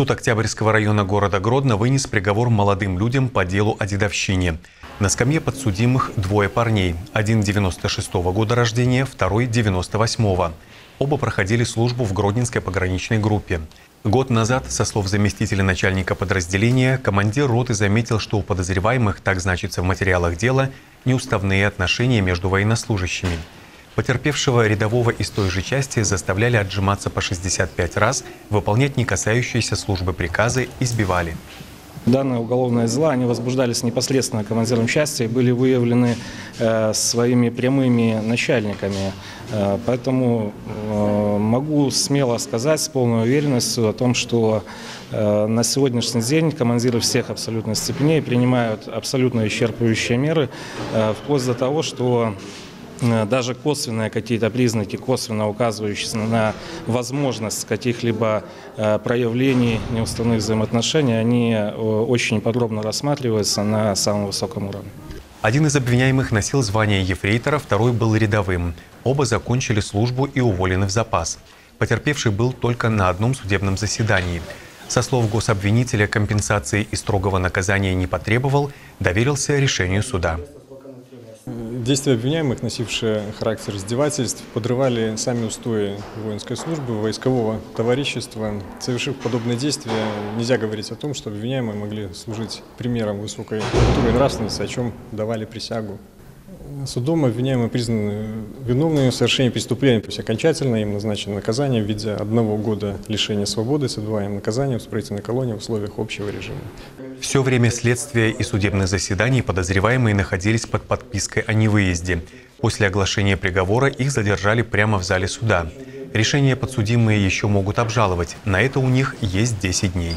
Суд Октябрьского района города Гродно вынес приговор молодым людям по делу о дедовщине. На скамье подсудимых двое парней. Один 96 -го года рождения, второй 98 -го. Оба проходили службу в Гродненской пограничной группе. Год назад, со слов заместителя начальника подразделения, командир роты заметил, что у подозреваемых, так значится в материалах дела, неуставные отношения между военнослужащими. Потерпевшего рядового из той же части заставляли отжиматься по 65 раз, выполнять не касающиеся службы приказы, избивали. Данные уголовные дела, они возбуждались непосредственно командиром части и были выявлены э, своими прямыми начальниками. Э, поэтому э, могу смело сказать с полной уверенностью о том, что э, на сегодняшний день командиры всех абсолютно степеней принимают абсолютно исчерпывающие меры, э, вплоть до того, что даже косвенные какие-то признаки, косвенно указывающие на возможность каких-либо э, проявлений неуставных взаимоотношений, они э, очень подробно рассматриваются на самом высоком уровне. Один из обвиняемых носил звание ефрейтора, второй был рядовым. Оба закончили службу и уволены в запас. Потерпевший был только на одном судебном заседании. Со слов гособвинителя компенсации и строгого наказания не потребовал, доверился решению суда. Действия обвиняемых, носившие характер издевательств, подрывали сами устои воинской службы, войскового товарищества. Совершив подобные действия, нельзя говорить о том, что обвиняемые могли служить примером высокой культуры и нравственности, о чем давали присягу. Судом обвиняемые признаны виновными в совершении преступления. То есть окончательно им назначено наказание в виде одного года лишения свободы с отбываемым наказанием в исправительной колонии в условиях общего режима. Все время следствия и судебных заседаний подозреваемые находились под подпиской о невыезде. После оглашения приговора их задержали прямо в зале суда. Решение подсудимые еще могут обжаловать. На это у них есть 10 дней.